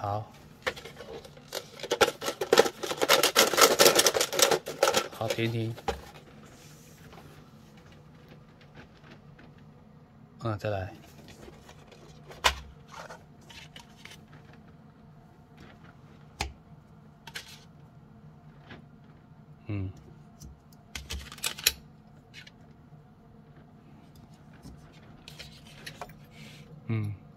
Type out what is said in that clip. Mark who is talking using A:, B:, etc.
A: 好。好停停。嗯再来。嗯。嗯。